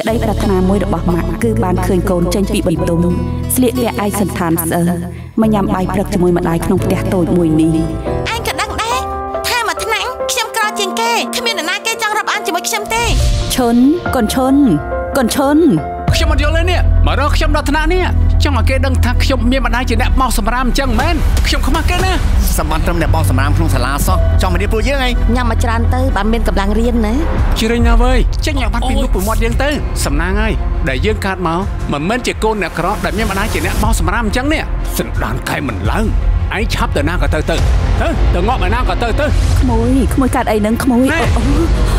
ក្តីប្រាថ្នាមួយរបស់ម៉ាក់គឺបានឃើញកូនចេញពីបន្ទប់ស្លៀកពាក់ឯកសណ្ឋានស្អើមកញ៉ាំបាយព្រឹកជាមួយម្ដាយក្នុងផ្ទះតូចមួយនេះឯងក៏ដឹងដែរថាមួយថ្នាក់ខ្ញុំក្រជាងគេគ្មាននរណាគេចង់រាប់អានជាមួយខ្ញុំទេឈុនកូនឈុនកូនឈុនខ្ញុំអត់យល់ទេនេះមករកខ្ញុំដល់ថ្នាក់នេះ ចង់ឲ្យគេដឹងថាខ្ញុំមានម្ដាយជាអ្នកបោះសម្រាមអញ្ចឹងមែនខ្ញុំខ្មាស់គេណាសម្បត្តិត្រឹមអ្នកបោះសម្រាមក្នុងសាលាសោះចង់មករៀនពួកយើងហីញ៉ាំមកច្រើនទៅបានមានកម្លាំងរៀនណាជ្រិញណាវើយចេញឲ្យបាត់ពីមុខពីមាត់យើងទៅសំណាងហើយដែលយើងកើតមកមិនមែនជាកូនអ្នកក្រដែលមានម្ដាយជាអ្នកបោះសម្រាមអញ្ចឹងនេះសន្តានកែមិនឡើងឯងឆាប់ទៅណាក៏ទៅទៅទៅទៅងក់ឯណាក៏ទៅទៅក្មួយក្មួយកាត់អីហ្នឹងក្មួយអូ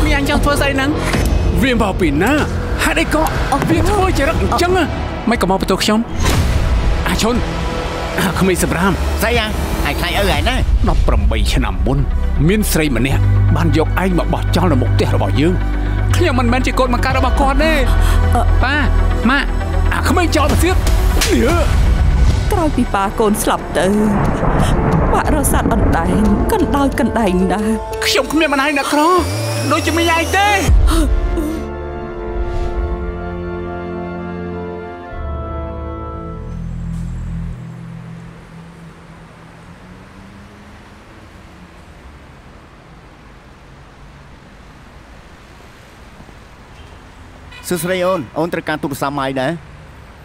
មានអញចង់ធ្វើស្អីហ្នឹងវាមកពីណាហេតុអីក៏វាធ្វើចរិតអញ្ចឹងមិនក៏មកបន្ទោខ្ញុំអា ឈុនក្មេងសម្រាមស្អីអាឯងខ្លាចឪឯណា18ឆ្នាំមុន មានស្រីម្នាក់បានយកឯងមកបោះចោលនៅមុខផ្ទះរបស់យើងខ្ញុំមិនមែនជាកូនបង្កើតរបស់គាត់ទេប៉ាម៉ាក់អាក្មេងចោលទៅទៀតក្រោយពីប៉ាកូនស្លាប់ទៅបាក់រសាត់អណ្ដែងកណ្ដោយកណ្ដែងដែរខ្ញុំគ្មានម្ដាយអ្នកក្រដូចជាមីឯងទេ សួស្តីអូនអូនត្រូវការទូរស័ព្ទម៉ៃដែរ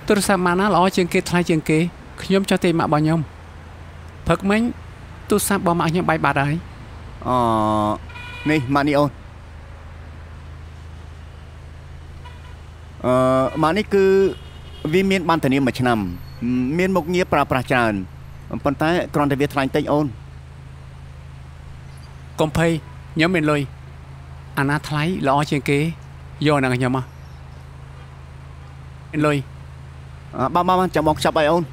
ទូរស័ព្ទម៉ាណាល្អជាងគេថ្លៃជាងគេខ្ញុំចោះទេម៉ាក់របស់ខ្ញុំព្រឹកមិញទូរស័ព្ទរបស់ម៉ាក់ខ្ញុំបែកបាត់ហើយអនេះម៉ាក់នេះអូនអឺម៉ាក់នេះគឺវាមានបានធានាមួយឆ្នាំ មានមុខងារប្រើប្រាស់ច្រើនប៉ុន្តែគ្រាន់តែវាថ្លៃតិចអូនកុំភ័យខ្ញុំមានលុយអាណាថ្លៃល្អជាងគេយកនឹងខ្ញុំមក មានលុយបាទបាទចាំបងខ្ចប់ឲ្យអូន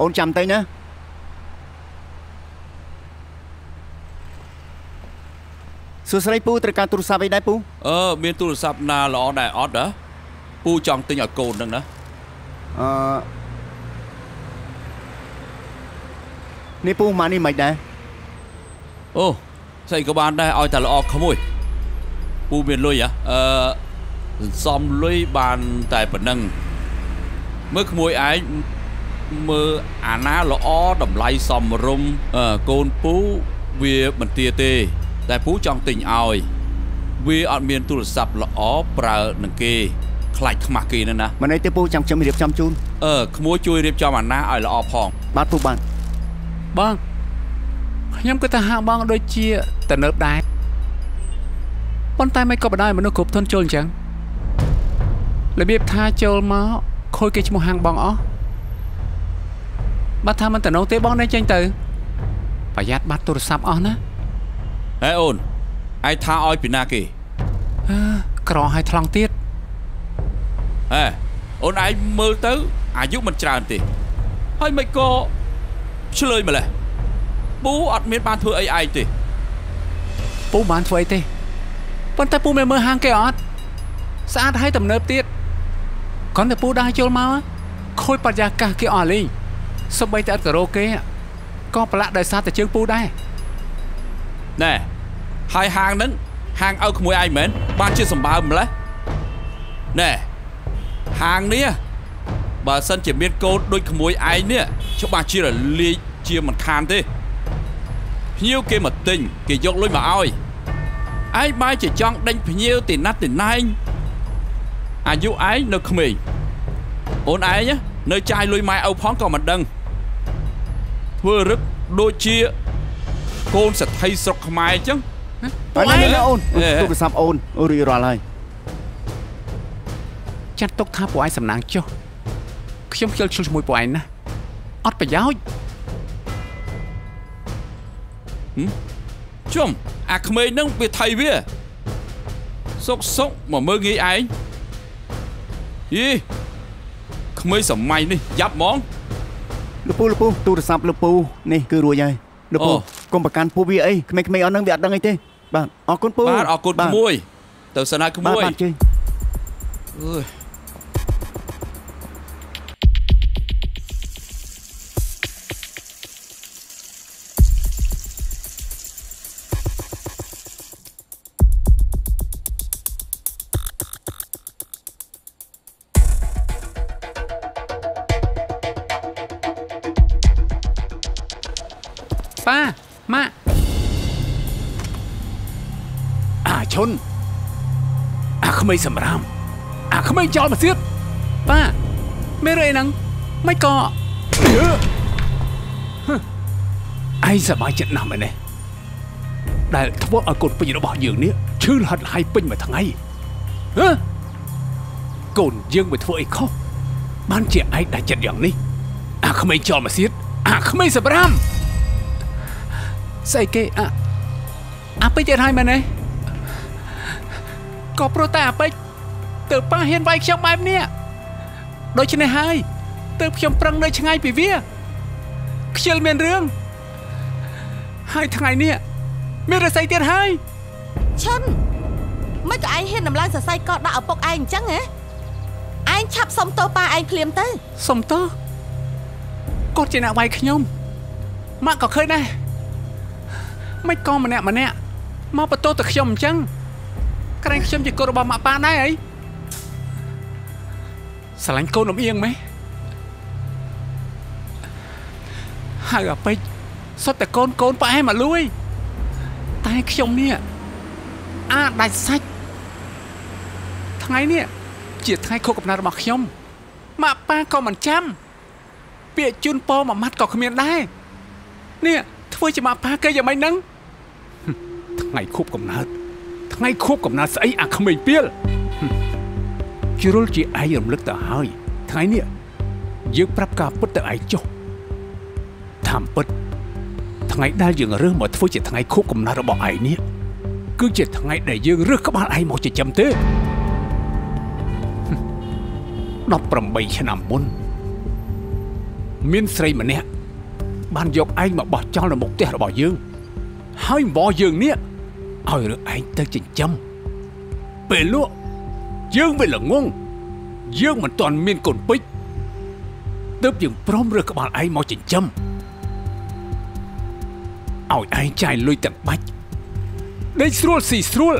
អូនចាំទៅណាសួស្តីពូត្រូវការទូរស័ព្ទអីដែរពូអឺមានទូរស័ព្ទណាល្អដែរអត់ហ៎ពូចង់ទិញឲ្យកូនហ្នឹងណាអឺនេះពូម៉ានេះមិនដែរអូស្អីក៏បានដែរឲ្យតែល្អក្មួយពូមានលុយហ៎អឺ សំលុយបានតែប៉ុណ្ណឹងមើលក្មួយឯងមើលអាណាល្អតម្លៃសមរម្យកូនពូវាមិនទាទេ តែពូចង់ទិញឲ្យវាអត់មានទូរស័ព្ទល្អប្រើនឹងគេខ្លាចខ្មាស់គេណាណាមិនអីទេពូចាំខ្ញុំរៀបចំជូនអឺក្មួយជួយរៀបចំអាណាឲ្យល្អផងបាទពូបាទបងខ្ញុំគិតថាហាងបងដូចជាតំណើបដែរប៉ុន្តែមិនក៏បដ ாய் មនុស្សគ្រប់ធនចូលអញ្ចឹង របៀបថាចូលមកខូចគេឈ្មោះហាងបងអស់បើថាមិនតំណងទេបងនៅចេញទៅប្រយ័ត្នបាត់ទូរស័ព្ទអស់ណាហេអូនឯងថាឲ្យពីណាគេអឺក្រឲ្យថ្លង់ទៀតហេអូនឯងមើលទៅអាយុមិនច្រើនទេហើយមិនក៏ឆ្លើយម្លេះពូអត់មានបានធ្វើអីឯងទេពូបានធ្វើអីទេប៉ុន្តែពូមិនមើលហាងគេអត់ស្អាតហើយទំនើបទៀត គ្រាន់តែពូដើរចូលមកខូចបរិយាកាសគេអស់លេងសម្បីតែអត់ការ៉ូគេក៏ប្រឡាក់ដោយសារតែជើងពូដែរណែហើយហាងហ្នឹងហាងឪក្មួយឯងមែនបានជាសម្បើម្លេះណែហាងនេះបើសិនជាមានកូនដូចក្មួយឯងនេះច្បាស់ជារលាយជាមិនខានទេភ្ញៀវគេមកទិញគេយកលុយមកឲ្យឯងបែរជាចង់ដេញភ្ញៀវទីណាត់ទីណែង អាយុឯងនៅក្មេងអូនឯងនៅចាយលុយម៉ែឪផងក៏មិនដឹងធ្វើរឹកដូចជាកូនសេដ្ឋីស្រុកខ្មែរអញ្ចឹងអូនអូនទូរស័ព្ទអូនអូរីរាល់ហើយចាត់ទុកថាពួកឯងសំណាងចុះខ្ញុំខ្ជិលឈ្លជាមួយពួកឯងណាអត់ប្រយោជន៍ហឹមជុំអាក្មេងនឹងវាថៃវាសុកសុកមកមើលងាយឯង យីក្មេងសម័យនេះយ៉ាប់ហ្មងលពូលពូទូរស័ព្ទលពូនេះគឺរួចហើយលពូកុំប្រកាន់ពូវាអីក្មេងៗអស់ហ្នឹងវាអត់ដឹងអីទេបាទអរគុណពូបាទអរគុណក្មួយទៅសិនហើយក្មួយបាទជើញអើ ក្មេងសម្រាមអាក្មេងចោលមកទៀតប៉ាមានអីហ្នឹងមិនក៏អីសប្បាយចិត្តណាស់មែនទេដែលធ្វើឲ្យកូនពេញរបស់យើងនេះឈឺលហិតលហើយពេញមួយថ្ងៃហ៎កូនយើងមិនធ្វើអីខុសបានជាឯងដែលចិត្តយ៉ាងនេះអាក្មេងចោលមកទៀតអាក្មេងសម្រាមស្អីគេអាអាពេជ្រទៀតហើយមែនទេ ក៏ព្រោះតែអាពេជ្រទៅប៉ាហ៊ានវាយខ្ញុំបែបនេះដូច្នេះហើយទើបខ្ញុំប្រឹងនៅឆ្ងាយពីវាខ្ជិលមានរឿងហើយថ្ងៃនេះមានរស័យទៀតហើយឈុនមិនក៏ឯងហ៊ានដំឡើងសរសៃកដាក់ឪពុកឯងអញ្ចឹងហ៎ឯងឆាប់សុំទោសប៉ាឯងភ្លាមទៅសុំទោសគាត់ជាអ្នកវាយខ្ញុំម៉ាក់ក៏ឃើញដែរមិនក៏ម្នាក់ម្នាក់មកបន្ទោសទៅខ្ញុំអញ្ចឹង ក្រែងខ្ញុំជាកូនរបស់ម៉ាក់ប៉ាដែរអីស្រឡាញ់កូនលំអៀងម៉េះហើយអាពេជ្រសុទ្ធតែកូនកូនប៉ាឯងមកលួយ តែខ្ញុំនេះអាដាច់សាច់ថ្ងៃនេះជាថ្ងៃខួបកំណើតរបស់ខ្ញុំម៉ាក់ប៉ាក៏មិនចាំ ពាក្យជូនពរមួយម៉ាត់ក៏គ្មានដែរនេះធ្វើជាម៉ាក់ប៉ាគេយ៉ាងម៉េចហ្នឹងថ្ងៃខួបកំណើត ថ្ងៃខួបកំណើតស្អីអាក្មេងពីលជ្រុលជាឯងរំលឹកទៅហើយថ្ងៃនេះយើងប្រាប់ការពិតទៅឯងចុះតាមពិតថ្ងៃដែលយើងរើសមកធ្វើជាថ្ងៃខួបកំណើតរបស់ឯងនេះគឺជាថ្ងៃដែលយើងរើសក្បាលឯងមកចិញ្ចឹមទេ18ឆ្នាំមុន មានស្រីម្នាក់បានយកឯងមកបោះចោលនៅមុខផ្ទះរបស់យើងហើយម្បរយើងនេះ ឲ្យរើឯងទៅចិញ្ចឹមពេលលក់យើងវាល្ងងយើងមិនទាន់មានកូនពេជ្រទើបយើងព្រមរើសក្បាលឯងមកចិញ្ចឹមឲ្យឯងចាយលុយទាំងបាច់ដេកស្រួលស៊ីស្រួល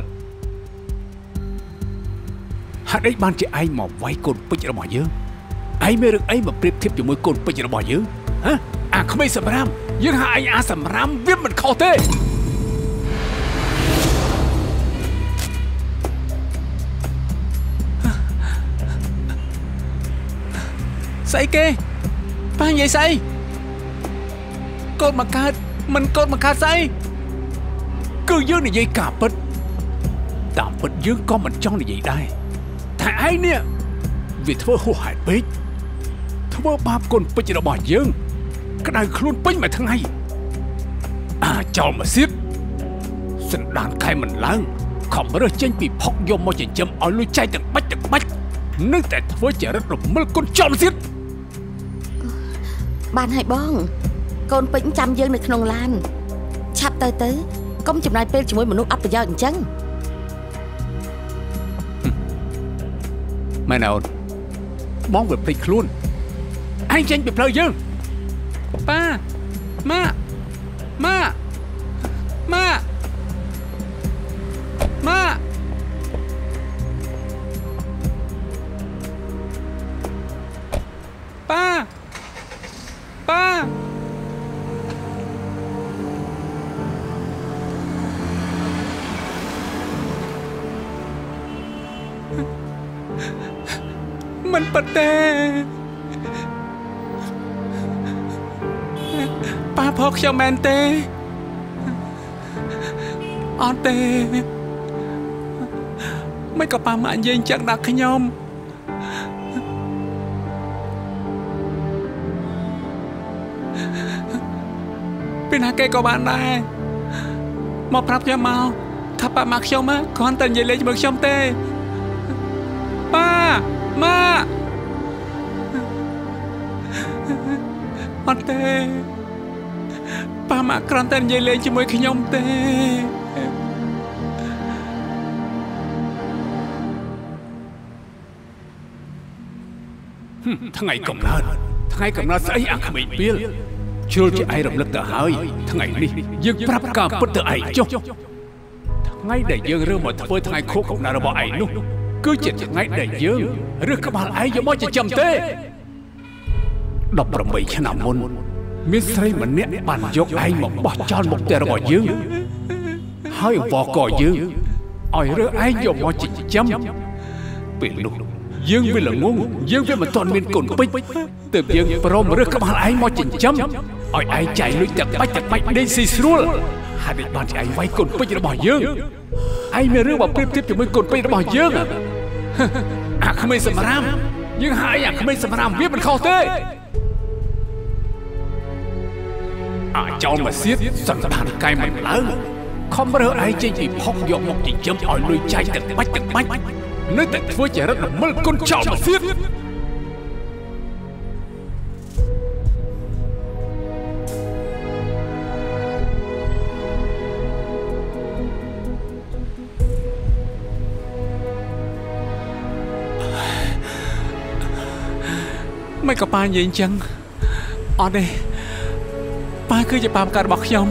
ហេតុអីបានជាឯងមកវាយកូនពេជ្ររបស់យើងឯងមានរឿងអីមកប្រៀបធៀបជាមួយកូនពេជ្ររបស់យើងហ៎អាក្មេងសម្រាមយើងហៅឯងអាសម្រាមវាមិនខុសទេ ស្អីគេប៉ានិយាយស្អីកូនមកកើតមិនកូនមកកើតស្អីគឺយើងនិយាយការពិតតាមពិតយើងក៏មិនចង់និយាយដែរតែឯងនេះវាធ្វើហួសហេតុពេកធ្វើបាបកូនពេជ្ររបស់យើង ក្តៅខ្លួនពេញមួយថ្ងៃអាចោលមកសៀតសណ្ដានខែមិនឡើងខំរើសចេញពីផុកយកមកចិញ្ចឹមឲ្យលុយចែកទាំងបាច់ទាំងបាច់នៅតែធ្វើចរិតរមិលកូនចោលមកសៀត បានហើយបង កូនពេជ្រចាំយើងនៅក្នុងឡានឆាប់ទៅទៅកុំចំណាយពេលជាមួយមនុស្សអត់ប្រយោជន៍អញ្ចឹងមែនអូនបងវាភ្លេចខ្លួនឯងចេញពីផ្លូវយើងប៉ាម៉ាម៉ាម៉ា ខ្ញុំមែនទេអត់ទេមិនក៏ប៉ាម៉ាក់និយាយអញ្ចឹងដាក់ខ្ញុំពីណាគេក៏បានដែរមកប្រាប់ខ្ញុំមកថាប៉ាម៉ាក់ខ្ញុំគ្រាន់តែនិយាយលេងជាមួយខ្ញុំទេប៉ាម៉ាក់អត់ទេ ប៉ាម៉ាក់គ្រាន់តែនិយាយលេងជាមួយខ្ញុំទេថ្ងៃកំណើតថ្ងៃកំណើតស្អីអាក្មេងពីលជ្រុលជាឯងរំលឹកទៅហើយ ថ្ងៃនេះយើងប្រាប់ការពិតទៅឯងចុះថ្ងៃដែលយើងរើមកធ្វើថ្ងៃខួបកំណើតរបស់ឯងនោះគឺជាថ្ងៃដែលយើងរើសក្បាលឯងយកមកចិញ្ចឹមទេ18ឆ្នាំមុន មានស្រីម្នាក់បានយកឯងមកបោះចោលមុខផ្ទះរបស់យើងហើយអង្វរកយើងឲ្យរើសឯងយកមកចិញ្ចឹមពេលនោះយើងវាល្ងងយើងវាមិនទាន់មានកូនពេជ្រទើបយើងព្រមរើសក្បាលឯងមកចិញ្ចឹមឲ្យឯងចាយលុយទាំងបាច់ទាំងបាច់ដេញស៊ីស្រួលហើយដូចបានជាឯងវាយកូនពេជ្ររបស់យើងឯងមានរឿងមកប្រៀបធៀបជាមួយកូនពេជ្ររបស់យើងអាក្មេងសម្រាមយើងហើយអាក្មេងសម្រាមវាមិនខុសទេ អាចោលមកសៀតសន្តានកាយមិនឡើងខំរើឯងចេញពីផុកយកមកចិញ្ចឹមឲ្យលុយចាយទាំងបាច់ទាំងបាច់នៅតែធ្វើចរិតរមិលគុណចោលមកសៀតមិនក៏ប៉ានិយាយអញ្ចឹងអត់ទេ ប៉ាគឺជាបាបការរបស់ខ្ញុំ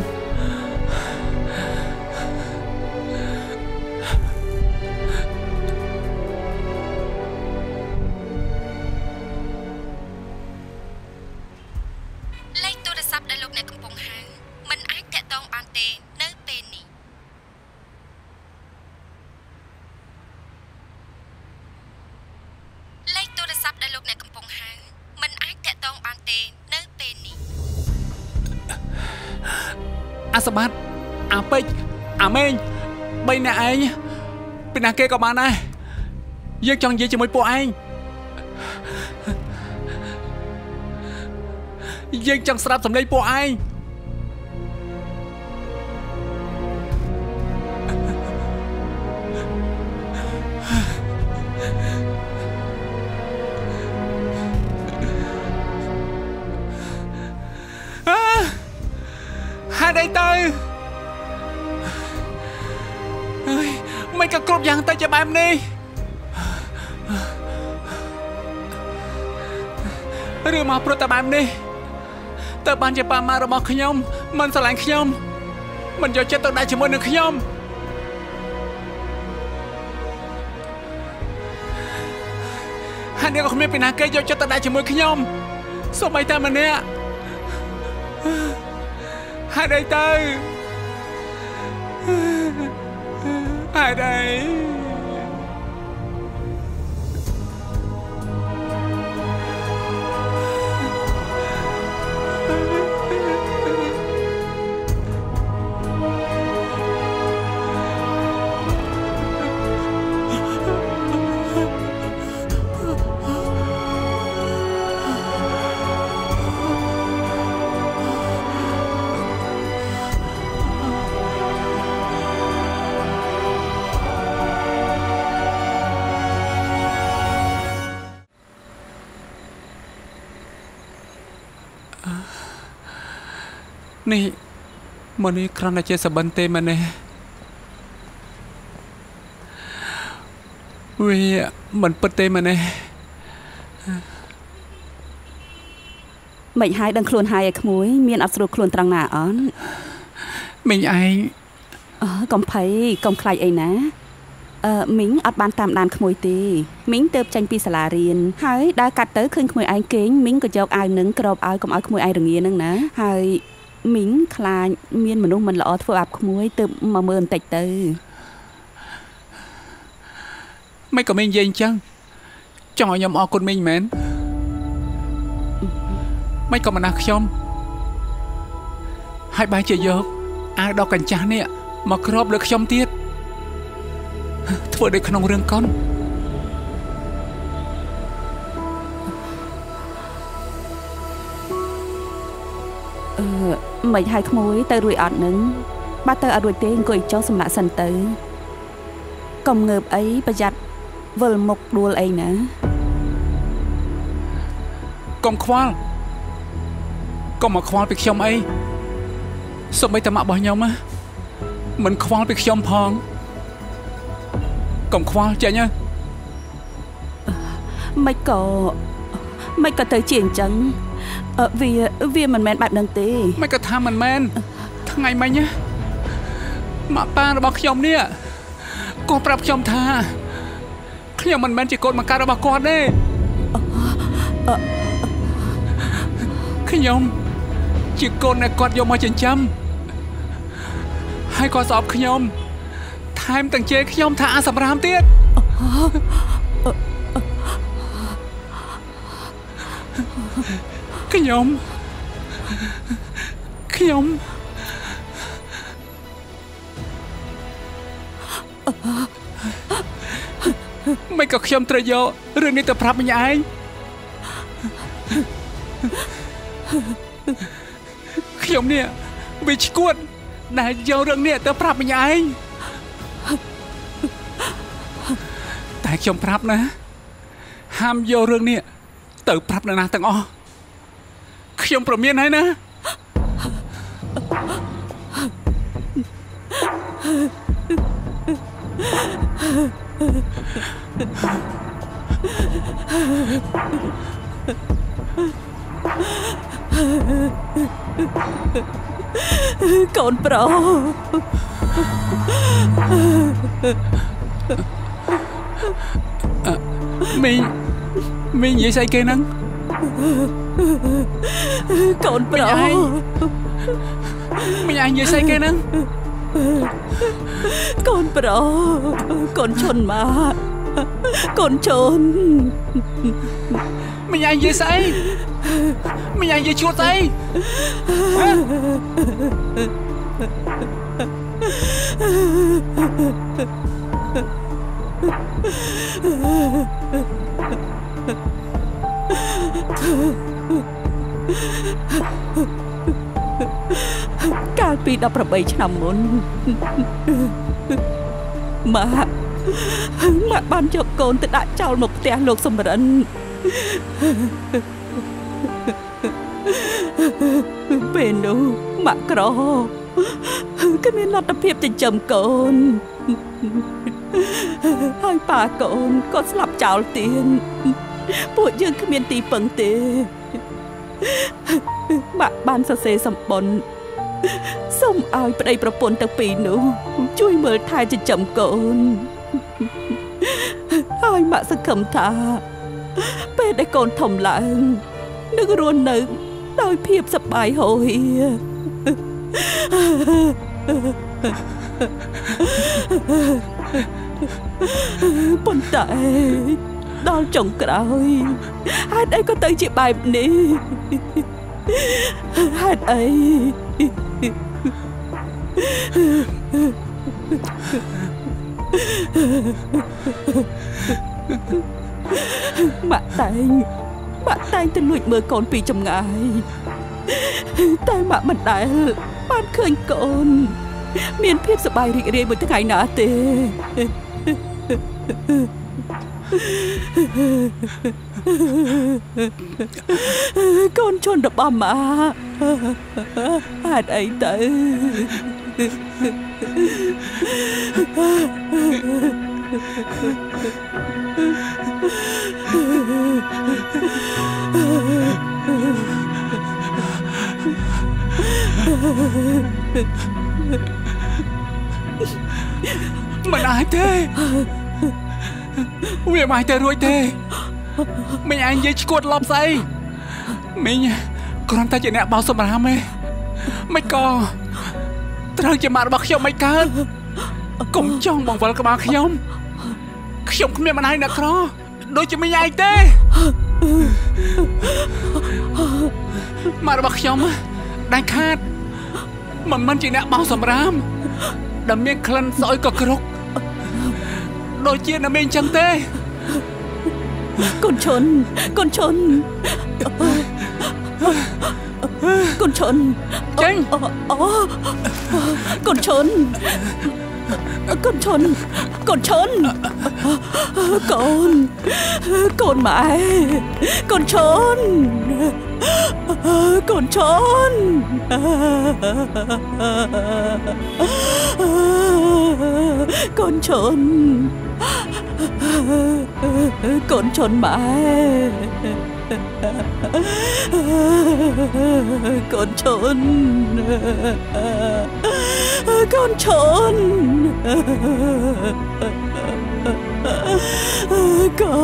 3នាក់ឯងពីណាគេក៏បានដែរយើងចង់និយាយជាមួយពួកឯងយើងចង់ស្ដាប់សម្លេងពួកឯង យ៉ាងទៅជាបែបនេះរឿងមកព្រោះតែបែបនេះតើបានជាប៉ាម៉ារបស់ខ្ញុំមិនស្រឡាញ់ខ្ញុំមិនយកចិត្តទុកដាក់ជាមួយនឹងខ្ញុំហើយអ្នកក៏គ្មានពីណាគេយកចិត្តទុកដាក់ជាមួយខ្ញុំសូម្បីតែម្នាក់ហើយអីទៅហេតុអី នេះមកនេះគ្រាន់តែជាសបិនទេមែនទេវាមិនពិតទេមែនទេមិនហើយដឹងខ្លួនហើយឯក្មួយ មានអត់ស្រួលខ្លួនត្រង់ណាអនមិញឯងអឺកំភៃកុំខ្លាចអីណាអឺមីងអត់បានតាមដានក្មួយទេមីងទៅចាញ់ពីសាលារៀនហើយដើរកាត់ទៅឃើញក្មួយឯងគេងមីងក៏យកអាវនឹងក្របឲ្យកុំឲ្យក្មួយឯងរងានឹងណាហើយ មីងខ្លាចមានមនុស្សមិនល្អធ្វើអាប់ក្មួយទៅមកមើលបន្តិចទៅមិនក៏មីងនិយាយអញ្ចឹងចង់ឲ្យខ្ញុំអរគុណមីងមែនមិនក៏មិនណាខ្ញុំហើយបែរជាយកអាវដកកញ្ចាស់នេះមកគ្របលើខ្ញុំទៀតធ្វើដូចក្នុងរឿងកុន មិនហើយក្មួយទៅរួយអត់នឹងបើទៅអត់រួយទេអង្គុយចុះសម្រាប់សិនទៅកុំងើបអីប្រយ័ត្នវិលមុខដួលអីណាកុំខ្វល់កុំមកខ្វល់ពីខ្ញុំអីសូម្បីតែម៉ាក់របស់ខ្ញុំមិនខ្វល់ពីខ្ញុំផងកុំខ្វល់ចេញមិនក៏មិនក៏ទៅជាអញ្ចឹង វាវាមិនមែនបែបហ្នឹងទេមិនក៏ថាមិនមែនថ្ងៃមិញម៉ាក់ប៉ារបស់ខ្ញុំនេះគាត់ប្រាប់ខ្ញុំថាខ្ញុំមិនមែនជាកូនបង្កើតរបស់គាត់ទេខ្ញុំជាកូនដែលគាត់យកមកចិញ្ចឹមហើយគាត់ស្អប់ខ្ញុំថែមទាំងជេរខ្ញុំថាអាសម្រាមទៀត ខ្ញុំខ្ញុំមិនក៏ខ្ញុំត្រូវយករឿងនេះទៅប្រាប់ម្នាក់ឯងខ្ញុំនេះវាឈួតដែលយករឿងនេះទៅប្រាប់ម្នាក់ឯងតែខ្ញុំប្រាប់ណាហាមយករឿងនេះទៅប្រាប់អ្នកណាទាំងអស់ ខ្ញុំប្រមានហើយណាកូនប្រុសមីងមីងនិយាយស្អីគេហ្នឹង កូនប្រុសមីងឯងនិយាយស្អីគេហ្នឹងកូនប្រុសកូនឈុនមកកូនឈុនមីងឯងនិយាយស្អីមីងឯងនិយាយឈួតស្អី កាលពី18ឆ្នាំមុនម៉ាក់ម៉ាក់បានយកកូនទៅដាក់ចោលមកផ្ទះលោកសំរិនពេលនោះម៉ាក់ក្រគ្មានលទ្ធភាពចិញ្ចឹមកូនហើយប៉ាកូនក៏ស្លាប់ចោលទៀតពួកយើងគ្មានទីពឹងទេ ម៉ាក់បានសរសេរសម្បុនសូមឲ្យប្តីប្រពន្ធទាំងពីរនោះ ជួយមើលថែចិញ្ចឹមកូនហើយម៉ាក់សង្ឃឹមថា ពេលដែលកូនធំឡើងនឹងរស់នៅដោយភាពសប្បាយហូរហៀប៉ុន្តែ ដល់ចុងក្រោយហេតុអីក៏ទៅជាបែបនេះហេតុអីម៉ាក់តែងម៉ាក់តែងទៅលួចមើលកូនពីចម្ងាយតែម៉ាក់មិនដែលបានឃើញកូន មានភាពសប្បាយរីករាយមួយថ្ងៃណាទេ កូនជន់រ វាមិនអាចទៅរួចទេមីងឯងនិយាយឈួតឡប់ស្អីមីងគ្រាន់តែជាអ្នកបោសសម្រាមទេមិនក៏ត្រូវជាម៉ាក់របស់ខ្ញុំមិនកើតកុំចង់បង្វិលក្បាលខ្ញុំខ្ញុំគ្មានម្ដាយអ្នកក្រដូចជាមីងឯងទេម៉ាក់របស់ខ្ញុំដាច់ខាតមិនមិនជាអ្នកបោសសម្រាមដែលមានក្លិនស្អុយក៏ក្រុក ដូចជានៅមានអញ្ចឹងទេកូនឈុនកូនឈុនកូនឈុនចេញអូអូកូនឈុនកូនឈុនកូនឈុនកូនកូនម៉ែកូនឈុនកូនឈុនកូនឈុន កូនឈុនម៉ែកូនឈុនកូ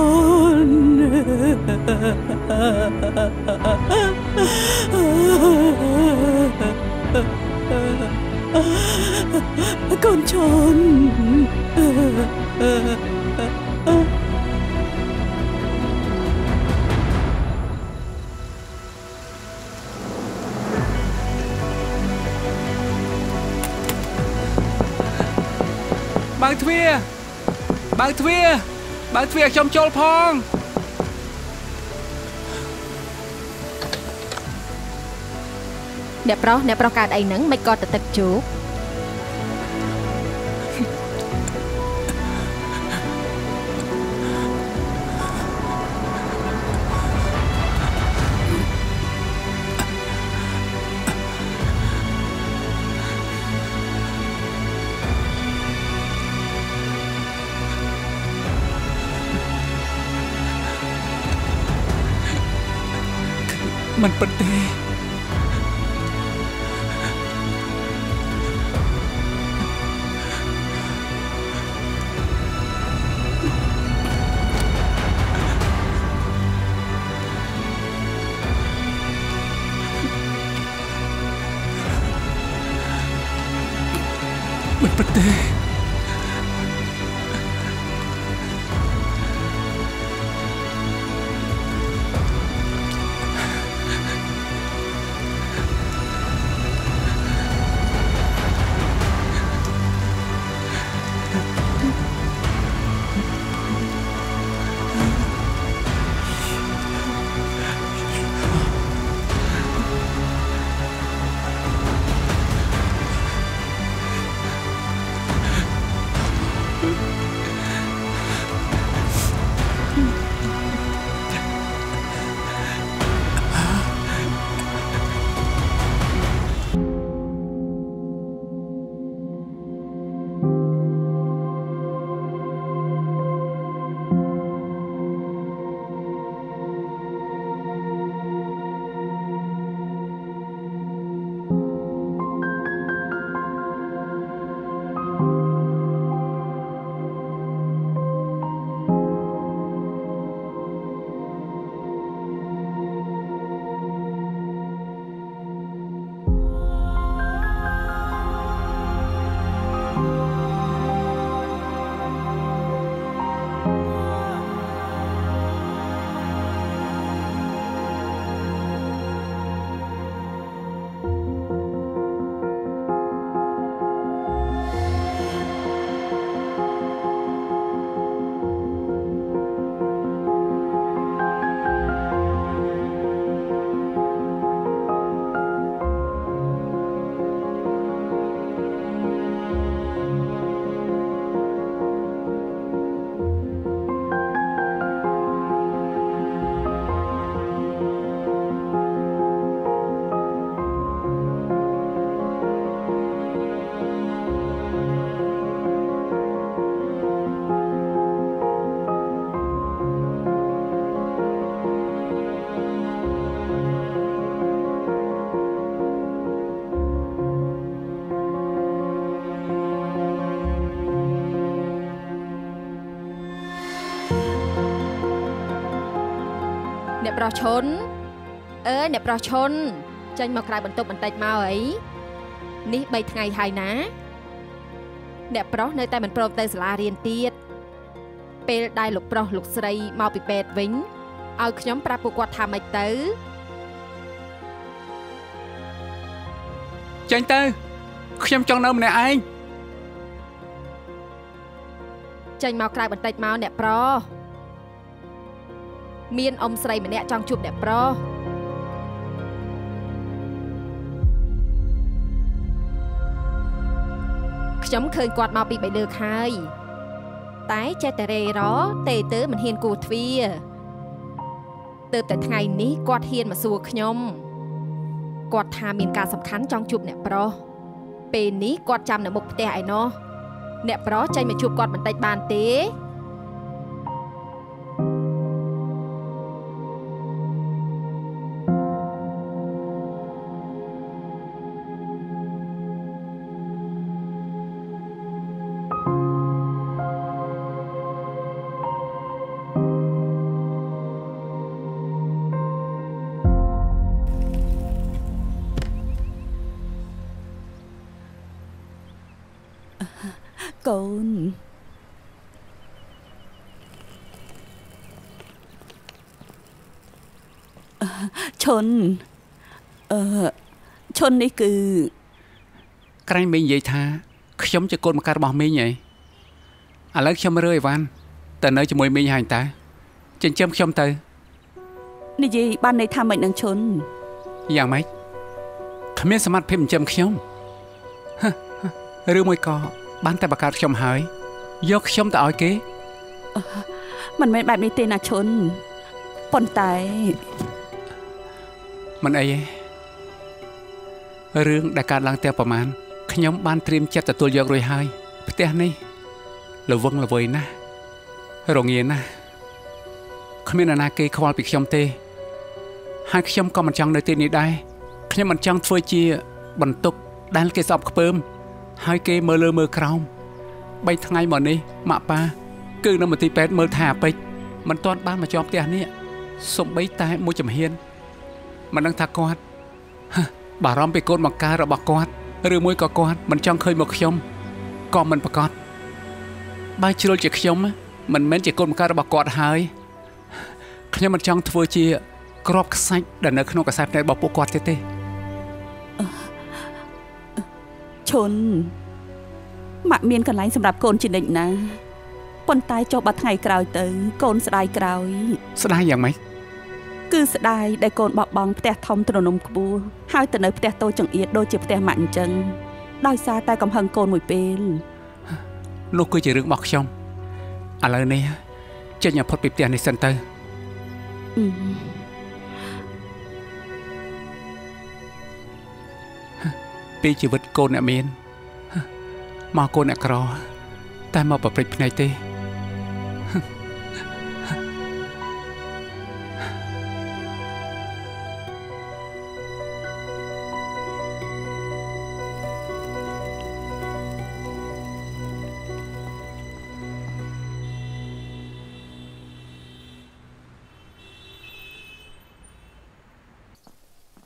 បើកទ្វារបើកទ្វារបើកទ្វារឲ្យខ្ញុំចូលផងអ្នកប្រុសអ្នកប្រុសកើតអីហ្នឹងមិនក៏ទៅទឹកជោ កមិនពិតទេមិន ប្រុសឈុនអើយអ្នកប្រុសឈុនចេញមកក្រៅបន្ទប់បន្តិចមកអីនេះ3ថ្ងៃហើយណា អ្នកប្រុសនៅតែមិនព្រមទៅសាលារៀនទៀតពេលដែលលោកប្រុសលោកស្រីមកពីពេទ្យវិញឲ្យខ្ញុំប្រាប់ពួកគាត់ថាម៉េចទៅចេញទៅខ្ញុំចង់នៅម្នាក់ឯងចេញមកក្រៅបន្តិចមកអ្នកប្រុស មានអ៊ំស្រីម្នាក់ចង់ជួបអ្នកប្រុសខ្ញុំឃើញគាត់មកពីបៃលើកហើយតែចេះតែរេរទេទៅមិនហ៊ានគួរទ្វារទើបតែថ្ងៃនេះគាត់ហ៊ានមកសួរខ្ញុំគាត់ថាមានការសំខាន់ចង់ជួបអ្នកប្រុសពេលនេះគាត់ចាំនៅមុខផ្ទះឯណោះអ្នកប្រុសចេញមកជួបគាត់បន្តិចបានទេ កូនអឺឈុនអឺឈុននេះគឺក្រែងមីងនិយាយថាខ្ញុំជាកូនមកការរបស់មីងហីឥឡូវខ្ញុំរើអីវ៉ាន់តើនៅជាមួយមីងហើយតើចិញ្ចឹមខ្ញុំទៅនិយាយបានន័យថាម៉េចនឹងឈុនយ៉ាងម៉េចគ្មានសមត្ថភាពចិញ្ចឹមខ្ញុំហឹហឹឬមួយក៏ បានតែបង្កើតខ្ញុំហើយយកខ្ញុំទៅឲ្យគេមិនមែនបែបនេះទេណាឈុនប៉ុន្តែមិនអីទេរឿងដែលកើតឡើងតែប្រហែលខ្ញុំបានត្រៀមចិត្តទទួលយករួចហើយផ្ទះនេះល្វឹងល្វើយណាស់រងាណាស់គ្មាននរណាគេខ្វល់ពីខ្ញុំទេហើយខ្ញុំក៏មិនចង់នៅទីនេះដែរខ្ញុំមិនចង់ធ្វើជាបន្ទុកដែលគេស្អប់ខ្ពើម ហើយគេមើលលើមើលក្រោមបីថ្ងៃមកនេះម៉ាក់ប៉ាគឺនៅមន្ទីរពេទ្យមើលថាអាពេជ្រមិនទាន់បានមកជាប់ផ្ទះនេះសំបីតែមួយចំហៀនមិនដឹងថាគាត់ហឺបារម្ភពីកូនបង្ការរបស់គាត់ឬមួយក៏គាត់មិនចង់ឃើញមកខ្ញុំក៏មិនប្រកាសបើជ្រុលជាខ្ញុំមិនមែនជាកូនបង្ការរបស់គាត់ហើយខ្ញុំមិនចង់ធ្វើជាក្របខ្សាច់ដែលនៅក្នុងកសែភ្នែករបស់ពួកគាត់ទៀតទេ ឈុនម៉ាក់មានកន្លែងសម្រាប់កូនជានិច្ចណាប៉ុន្តែចុះបាត់ថ្ងៃក្រោយទៅ កូនស្ដាយក្រោយ ស្ដាយយ៉ាងម៉េចគឺស្ដាយដែលកូនបោះបង់ផ្ទះធំទ្រនំខ្ពស់ហើយទៅនៅផ្ទះតូចចង្អៀតដូចជាផ្ទះម៉ាក់អញ្ចឹងដោយសារតែកំហឹងកូនមួយពេលនោះគឺជារឿងរបស់ខ្ញុំឥឡូវនេះចេញឲ្យផុតពីផ្ទះនេះសិនទៅអឺ ពីជីវិតកូនអ្នកមានមកកូនអ្នកក្រតែមកប្រព្រឹត្តភ្នែកទេ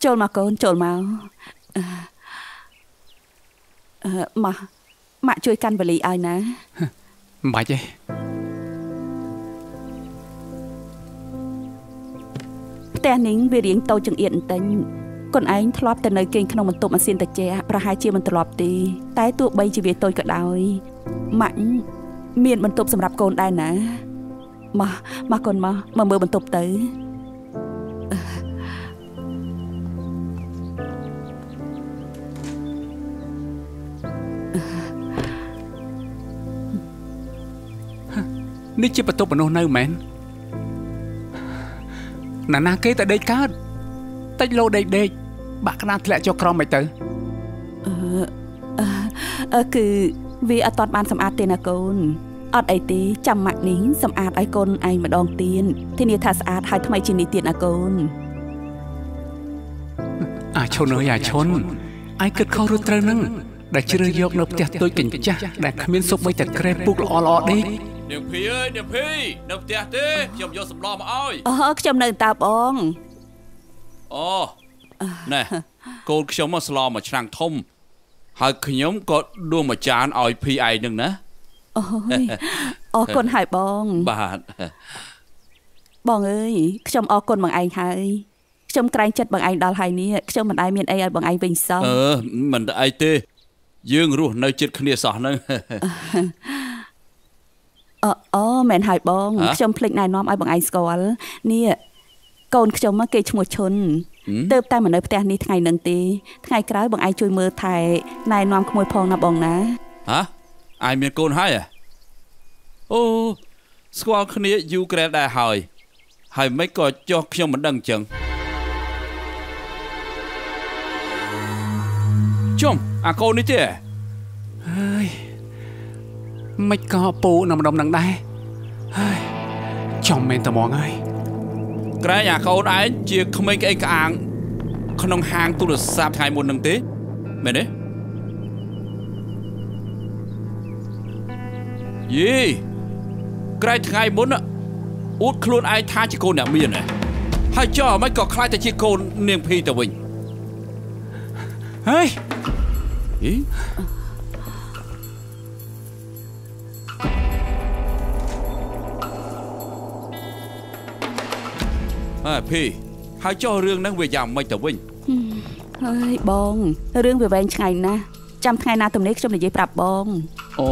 ចូលមកកូនចូលមកអឺអឺ ម៉ាក់ម៉ាក់ជួយកាន់វ៉ាលីឲ្យណាមិនបាច់ទេផ្ទះនេះវារៀងតូចចង្អៀតបន្តិចកូនឯងធ្លាប់តែនៅគេងក្នុងបន្ទប់ម៉ាស៊ីនត្រជាក់ប្រហែលជាមិនធ្លាប់ទេតែទោះបីជាវាតូចក៏ដោយម៉ាក់មានបន្ទប់សម្រាប់កូនដែរណាមកមកកូនមកមកមើលបន្ទប់ទៅ នេះជាបន្ទប់មនុស្សនៅមែនណាណាគេតែដេកកើតតិចលោដេកដេកបាក់ក្តារធ្លាក់ចុះក្រោមមិនទៅអឺអឺគឺវាអត់តបានសម្អាតទេណាកូនអត់អីទេចាំម៉ាក់នេះសម្អាតឲ្យកូនឯងម្ដងទៀតធានាថាស្អាតហើយថ្មីជាងនេះទៀតណាកូនអាឈុនអើយអាឈុនអាយគិតខុសឬត្រូវនឹងដែលជ្រើសយកនៅផ្ទះតូចកញ្ចាស់ដែលគ្មានសុបបីតែក្រែពុកល្អល្អដេក នាងភីអើយនាងភីនៅផ្ទះទេខ្ញុំយកសម្លមកឲ្យអូខ្ញុំនៅតាបងអូណែកូនខ្ញុំមកស្លមកឆ្នាំងធំ ហើយខ្ញុំក៏ដួសមួយចានឲ្យភីឯងនឹងណាអូយអរគុណហើយបង បាទបងអើយខ្ញុំអរគុណបងឯងហើយខ្ញុំក្រែងចិត្តបងឯងដល់ហើយនេះខ្ញុំមិនដែលមានអីឲ្យបងឯងវិញសោះអឺមិនតែអីទេ យើងរស់នៅជិតគ្នាសោះហ្នឹង អអូមែនហើយបងហ៎ខ្ញុំភ្លេចណែនាំឲ្យបងឯងស្គាល់នេះកូនខ្ញុំមកគេឈ្មោះឈុនហឹមទៅតែមកនៅផ្ទះនេះថ្ងៃនឹងទេថ្ងៃក្រោយបងឯងជួយមើលថែណែនាំក្មួយផងណាបងណាហ៎អាយមានកូនហើយហ៎អូស្គាល់គ្នាយូរក្រែលដែរហើយហើយមិនក៏ចោះខ្ញុំមិនដឹងអញ្ចឹងជុំអាកូននេះទេហើយ មិនក៏ពូនៅម្ដុំនឹងដែរហើយចំមែនតហ្មងហើយក្រែងអាកូនឯងជាក្មេងក្អេងក្អាង ក្នុងហាងទូរស័ព្ទថ្ងៃមុននឹងទេមែនទេយីក្រែងថ្ងៃមុនน่ะអួតខ្លួនឯងថាជាកូនអ្នកមានហ៎ហើយចុះអ្មិនក៏ខ្លាចតែជាកូននាងភីទៅវិញហើយហី អើភីហើយចុះរឿងហ្នឹងវាយ៉ាងម៉េចទៅវិញហើយបងរឿងវាវែងឆ្ងាយណាស់ចាំថ្ងៃណាទំនេរខ្ញុំនិយាយប្រាប់បងអូ